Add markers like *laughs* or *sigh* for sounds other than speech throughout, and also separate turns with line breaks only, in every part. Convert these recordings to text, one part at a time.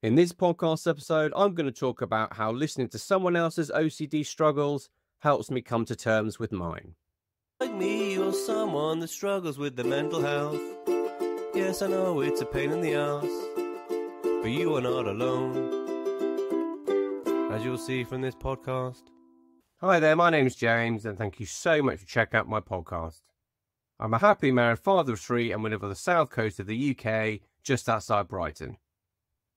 In this podcast episode, I'm going to talk about how listening to someone else's OCD struggles helps me come to terms with mine.
Like me or someone that struggles with their mental health. Yes, I know it's a pain in the ass, but you are not alone. As you'll see from this podcast.
Hi there, my name's James, and thank you so much for checking out my podcast. I'm a happily married father of three and we live on the south coast of the UK, just outside Brighton.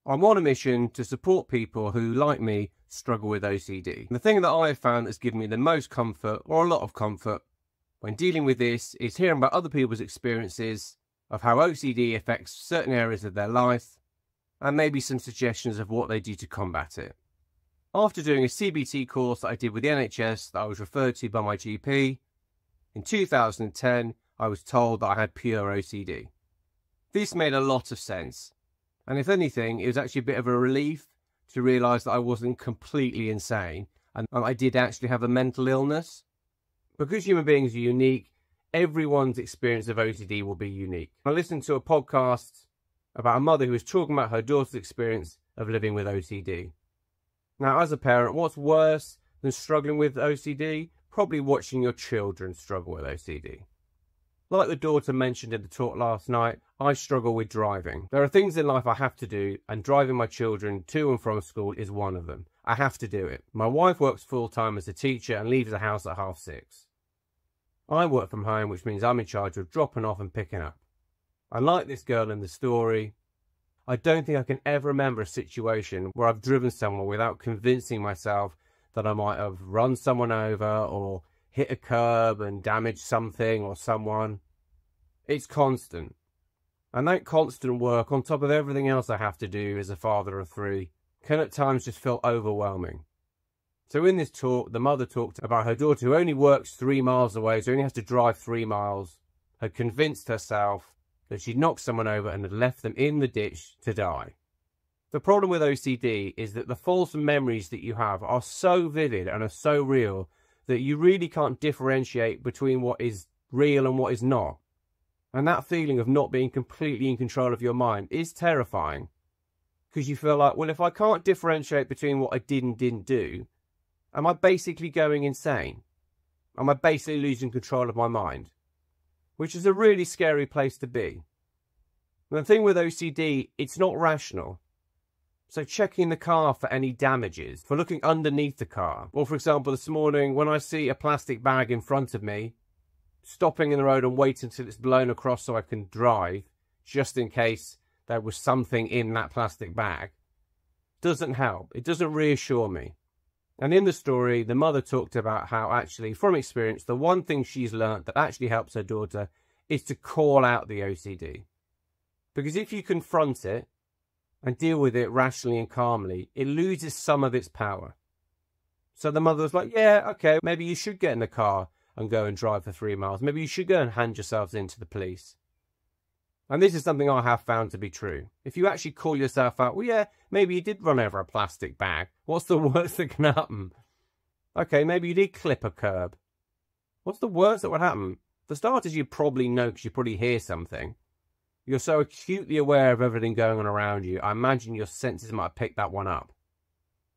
I'm on a mission to support people who, like me, struggle with OCD. The thing that I have found that's given me the most comfort, or a lot of comfort, when dealing with this is hearing about other people's experiences of how OCD affects certain areas of their life, and maybe some suggestions of what they do to combat it. After doing a CBT course that I did with the NHS that I was referred to by my GP, in 2010 I was told that I had pure OCD. This made a lot of sense and if anything, it was actually a bit of a relief to realise that I wasn't completely insane and I did actually have a mental illness. Because human beings are unique, everyone's experience of OCD will be unique. I listened to a podcast about a mother who was talking about her daughter's experience of living with OCD. Now, as a parent, what's worse than struggling with OCD? Probably watching your children struggle with OCD. Like the daughter mentioned in the talk last night, I struggle with driving. There are things in life I have to do, and driving my children to and from school is one of them. I have to do it. My wife works full time as a teacher and leaves the house at half six. I work from home, which means I'm in charge of dropping off and picking up. I like this girl in the story. I don't think I can ever remember a situation where I've driven someone without convincing myself that I might have run someone over or hit a curb and damaged something or someone. It's constant. And that constant work, on top of everything else I have to do as a father of three, can at times just feel overwhelming. So, in this talk, the mother talked about her daughter who only works three miles away, so only has to drive three miles, had convinced herself that she'd knocked someone over and had left them in the ditch to die. The problem with OCD is that the false memories that you have are so vivid and are so real that you really can't differentiate between what is real and what is not. And that feeling of not being completely in control of your mind is terrifying. Because you feel like, well, if I can't differentiate between what I did and didn't do, am I basically going insane? Am I basically losing control of my mind? Which is a really scary place to be. And the thing with OCD, it's not rational. So checking the car for any damages, for looking underneath the car. Or for example, this morning when I see a plastic bag in front of me, stopping in the road and waiting until it's blown across so I can drive, just in case there was something in that plastic bag, doesn't help. It doesn't reassure me. And in the story, the mother talked about how actually, from experience, the one thing she's learnt that actually helps her daughter is to call out the OCD. Because if you confront it, and deal with it rationally and calmly, it loses some of its power. So the mother was like, Yeah, okay, maybe you should get in the car and go and drive for three miles. Maybe you should go and hand yourselves in to the police. And this is something I have found to be true. If you actually call yourself out, well, yeah, maybe you did run over a plastic bag. What's the *laughs* worst that can happen? Okay, maybe you did clip a curb. What's the worst that would happen? For starters, you probably know because you probably hear something. You're so acutely aware of everything going on around you, I imagine your senses might picked that one up.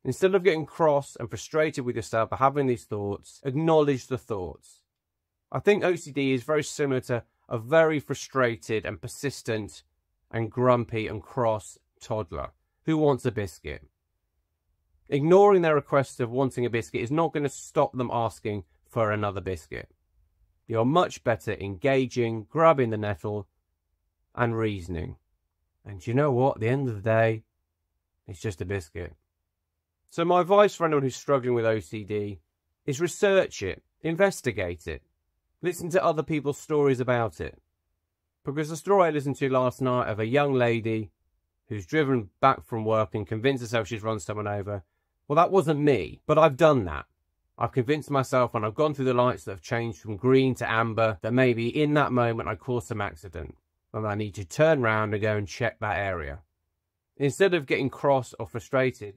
Instead of getting cross and frustrated with yourself for having these thoughts, acknowledge the thoughts. I think OCD is very similar to a very frustrated and persistent and grumpy and cross toddler who wants a biscuit. Ignoring their request of wanting a biscuit is not going to stop them asking for another biscuit. You're much better engaging, grabbing the nettle, and reasoning. And you know what? At the end of the day, it's just a biscuit. So, my advice for anyone who's struggling with OCD is research it, investigate it, listen to other people's stories about it. Because the story I listened to last night of a young lady who's driven back from work and convinced herself she's run someone over, well, that wasn't me, but I've done that. I've convinced myself when I've gone through the lights that have changed from green to amber that maybe in that moment I caused some accident and I need to turn round and go and check that area. Instead of getting cross or frustrated,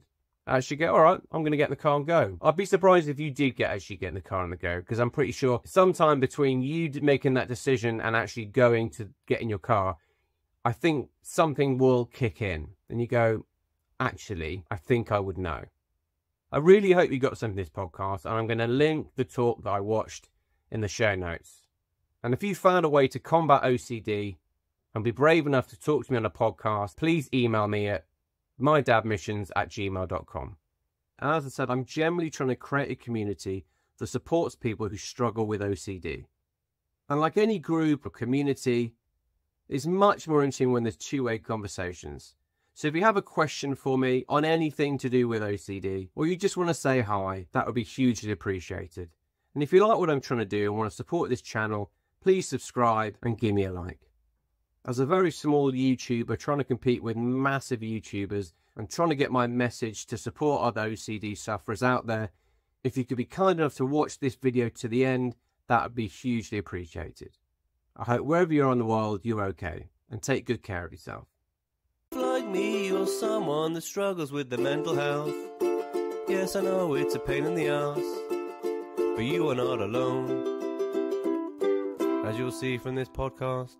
I actually go, all right, I'm going to get in the car and go. I'd be surprised if you did get actually get in the car and go, because I'm pretty sure sometime between you making that decision and actually going to get in your car, I think something will kick in. And you go, actually, I think I would know. I really hope you got something this podcast, and I'm going to link the talk that I watched in the show notes. And if you found a way to combat OCD and be brave enough to talk to me on a podcast, please email me at mydadmissions at gmail.com. As I said, I'm generally trying to create a community that supports people who struggle with OCD. And like any group or community, it's much more interesting when there's two way conversations. So if you have a question for me on anything to do with OCD, or you just want to say hi, that would be hugely appreciated. And if you like what I'm trying to do and want to support this channel, please subscribe and give me a like. As a very small YouTuber trying to compete with massive YouTubers and trying to get my message to support other OCD sufferers out there, if you could be kind enough to watch this video to the end, that would be hugely appreciated. I hope wherever you are in the world, you're okay, and take good care of yourself.
Like me or someone that struggles with their mental health. Yes, I know it's a pain in the ass, but you are not alone. As you'll see from this podcast.